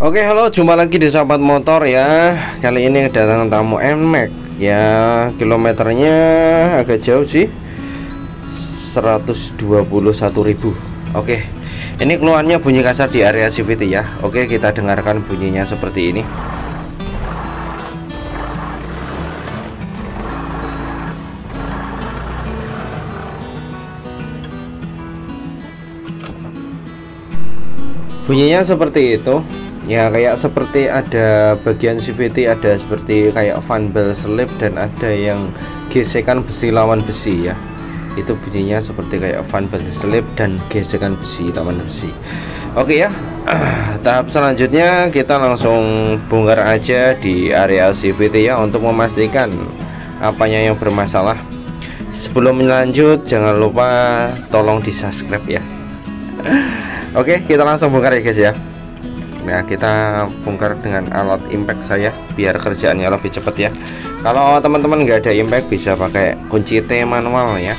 Oke halo jumpa lagi di sahabat motor ya. Kali ini kedatangan tamu NMAX Ya. Kilometernya agak jauh sih. 121.000 Oke ini keluarnya bunyi kasar di area CVT ya. Oke kita dengarkan bunyinya seperti ini. Bunyinya seperti itu ya kayak seperti ada bagian CVT ada seperti kayak fan bell slip dan ada yang gesekan besi lawan besi ya. Itu bunyinya seperti kayak fan bell slip dan gesekan besi lawan besi. Oke ya. Tahap selanjutnya kita langsung bongkar aja di area CVT ya untuk memastikan apanya yang bermasalah. Sebelum lanjut jangan lupa tolong di subscribe ya. Oke kita langsung bongkar ya guys ya Nah kita bongkar dengan alat impact saya biar kerjaannya lebih cepat ya. Kalau teman-teman nggak ada impact bisa pakai kunci T manual ya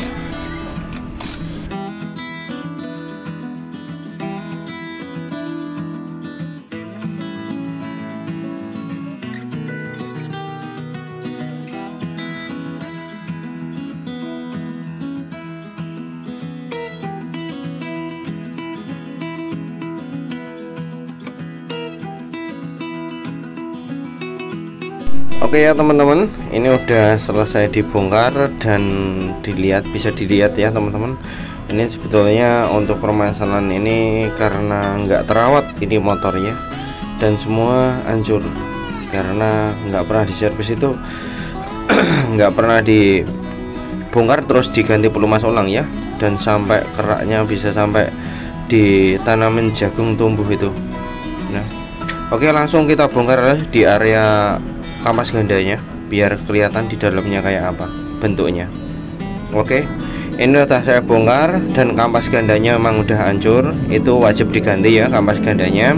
Oke ya teman-teman. Ini udah selesai dibongkar dan dilihat bisa dilihat ya teman-teman. Ini sebetulnya untuk permasalahan ini karena nggak terawat ini motornya dan semua hancur. Karena nggak pernah diservis itu nggak pernah dibongkar terus diganti pelumas ulang ya. Dan sampai keraknya bisa sampai ditanamin jagung tumbuh itu. Nah oke langsung kita bongkar di area kampas gandanya biar kelihatan di dalamnya kayak apa bentuknya. Oke ini udah saya bongkar dan kampas gandanya memang udah hancur. Itu wajib diganti ya kampas gandanya.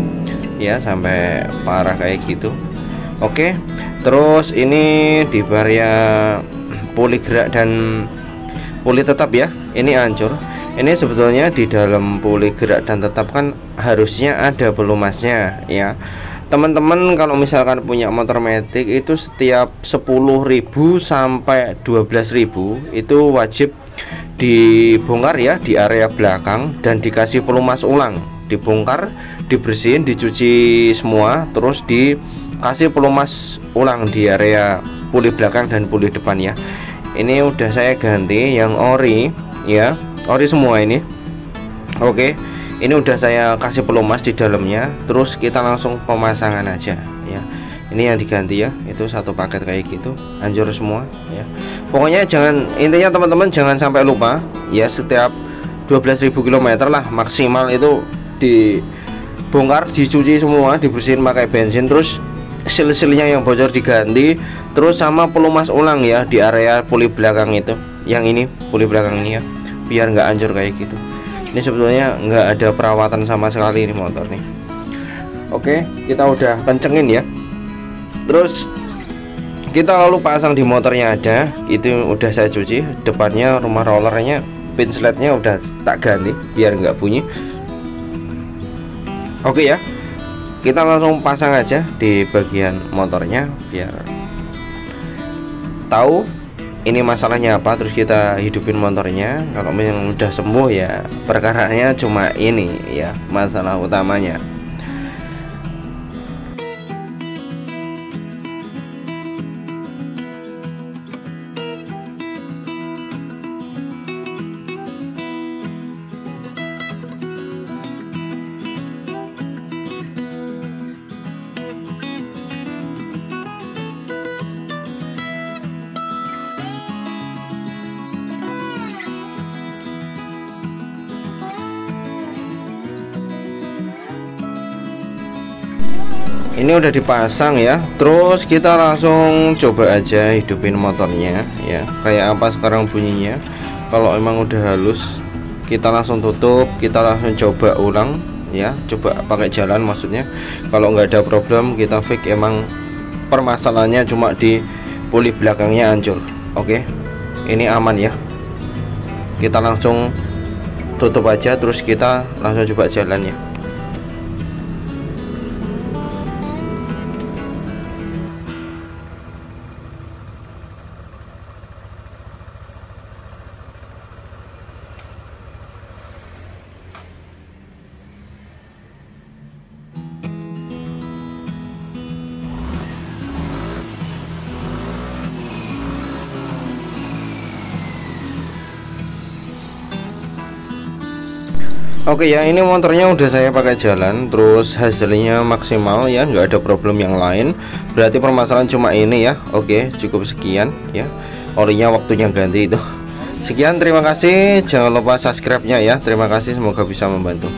Ya sampai parah kayak gitu. Oke terus ini di baria puli gerak dan puli tetap ya ini hancur. Ini sebetulnya di dalam puli gerak dan tetap kan harusnya ada pelumasnya ya teman-teman kalau misalkan punya motor metik itu setiap 10.000 sampai 12.000 itu wajib dibongkar ya di area belakang dan dikasih pelumas ulang. Dibongkar dibersihin dicuci semua terus dikasih pelumas ulang di area puli belakang dan puli depan ya. Ini udah saya ganti yang ori ya ori semua ini. Oke okay ini udah saya kasih pelumas di dalamnya terus kita langsung pemasangan aja ya. Ini yang diganti ya itu satu paket kayak gitu hancur semua ya. Pokoknya jangan intinya teman-teman jangan sampai lupa ya setiap 12.000 km lah maksimal itu dibongkar dicuci semua dibersihin pakai bensin terus sil-silnya yang bocor diganti terus sama pelumas ulang ya di area puli belakang itu yang ini puli belakang ini ya biar nggak hancur kayak gitu ini sebetulnya nggak ada perawatan sama sekali ini motor nih. Oke kita udah kencengin ya. Terus kita lalu pasang di motornya ada. Itu udah saya cuci. Depannya rumah rollernya pin slednya udah tak ganti biar nggak bunyi. Oke ya kita langsung pasang aja di bagian motornya biar tahu ini masalahnya apa? Terus kita hidupin motornya. Kalau yang udah sembuh ya perkaranya cuma ini ya masalah utamanya ini udah dipasang ya. Terus kita langsung coba aja hidupin motornya ya. Kayak apa sekarang bunyinya. Kalau emang udah halus kita langsung tutup kita langsung coba ulang ya. Coba pakai jalan maksudnya. Kalau nggak ada problem kita fix. Emang permasalahannya cuma di puli belakangnya hancur. Oke? Ini aman ya. Kita langsung tutup aja terus kita langsung coba jalan ya Oke ya ini motornya udah saya pakai jalan terus hasilnya maksimal ya nggak ada problem yang lain. Berarti permasalahan cuma ini ya. Oke cukup sekian ya. Orinya waktunya ganti itu. Sekian terima kasih. Jangan lupa subscribe nya ya. Terima kasih semoga bisa membantu